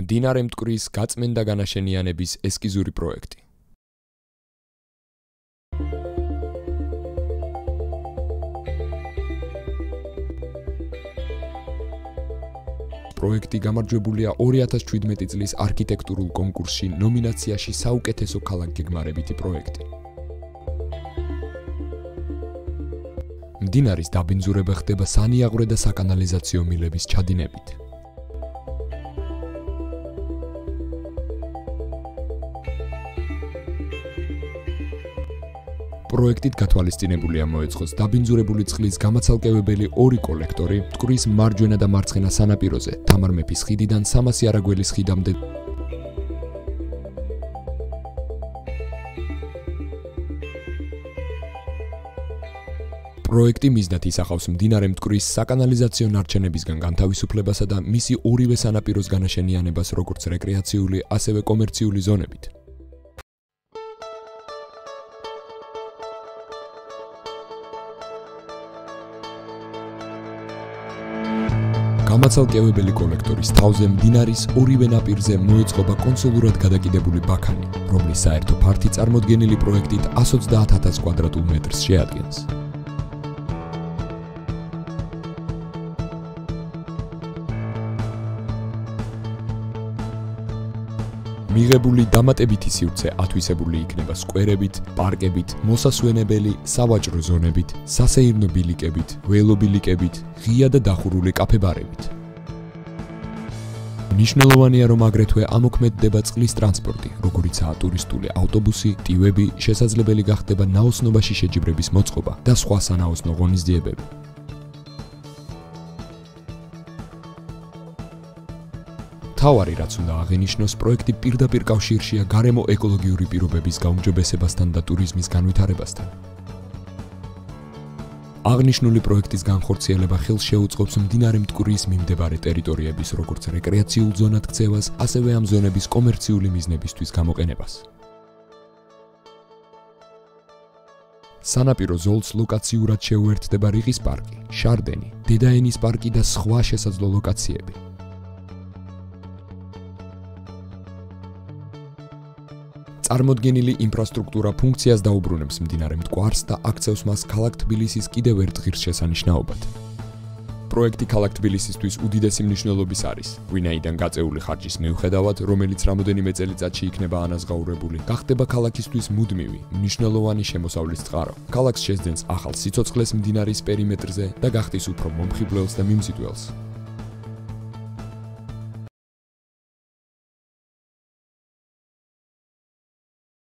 მდინარე მტკვრის გაწმენდა განაშენიანების ესკიზური პროექტი. პროექტი გამარჯვებულია 2017 წლის არქიტექტურულ კონკურსში ნომინაციაში საუკეთესო ქალაქ გეგმარებითი პროექტი. მდინარის დაბინძურება ხდება სანიაღვრე და საკანალიზაციო მილების ჩადინებით. პროექტით გათვალისწინებულია მოეწყოს დაბინძურებული წყლის გამაცალკევებელი ორი კოლექტორი მტკვრის მარჯვენა და მარცხენა სანაპიროზე თამარ მეფის ხიდიდან სამასი არაგველის ხიდამდე პროექტი მიზნად ისახავს მდინარე მტკვრის საკანალიზაციო ნარჩენებისგან განთავისუფლებასა და მისი ორივე სანაპიროს განაშენიანებას როგორც რეკრეაციული, ასევე კომერციული ზონებით. გამაცალკევებელი კოლექტორის თავზე მდინარის ორივე ნაპირზე მოეწყობა კონსოლურად გადაკიდებული ბაქანი, რომლის საერთო ფართი წარმოდგენილი პროექტით 130000 კვადრატულ მეტრს შეადგენს. მიღებული დამატებითი სივრცე ათვისებული იქნება სკვერებით, პარკებით, მოსასვენებელი, სავაჭრო ზონებით, სასეირნო ბილიკებით, ველობილიკებით, ღია და დახურული კაფე-ბარებით. ნიშნულოვანია, რომ აგრეთვე ამოქმედდება წყლის ტრანსპორტი, როგორიცაა ტურისტული ავტობუსი, ტივები, შესაძლებელი გახდება ნაოსნობაში შეჯიბრების მოწყობა და სხვა სანაოსნო ღონისძიებები. თავარი რაც უნდა აღინიშნოს, პროექტი პირდაპირ კავშირშია გარემო ეკოლოგიური პირობების გაუმჯობესებასთან და ტურიზმის განვითარებასთან. აღნიშნული პროექტის განხორციელება ხელს შეუწყობს მდინარე მტკვრის მიმდებარე ტერიტორიების როგორც რეკრეაციულ ზონად ქცევას, ასევე ამ ზონების კომერციული მიზნებისთვის გამოყენებას. სანაპირო ზოლს ლოკაციურად შეუერთდება რიყის პარკი, შარდენი, დედაენის პარკი და სხვა შესაძლო ლოკაციები. წარმოდგენილი ინფრასტრუქტურა ფუნქციას დაუბრუნებს მდინარე მტკვარს და აქცევს მას ქალაქ თბილისის კიდევ ერთ ღირს შესანიშნაობად. პროექტი ქალაქ თბილისისთვის უდიდესი მნიშვნელობის არის. ვინაიდან გაწეული ხარჯის მიუხედავად, რომელიც რამოდენიმე წელიწადში იქნება ანაზღაურებული, გახდება ქალაქისთვის მუდმივი, მნიშვნელოვანი შემოსავლის წყარო. ქალაქს შეძენს ახალ სიცოცხლეს მდინარის პერიმეტრზე და გახდის უფრო მომხიბლელს და მიმზიდველს.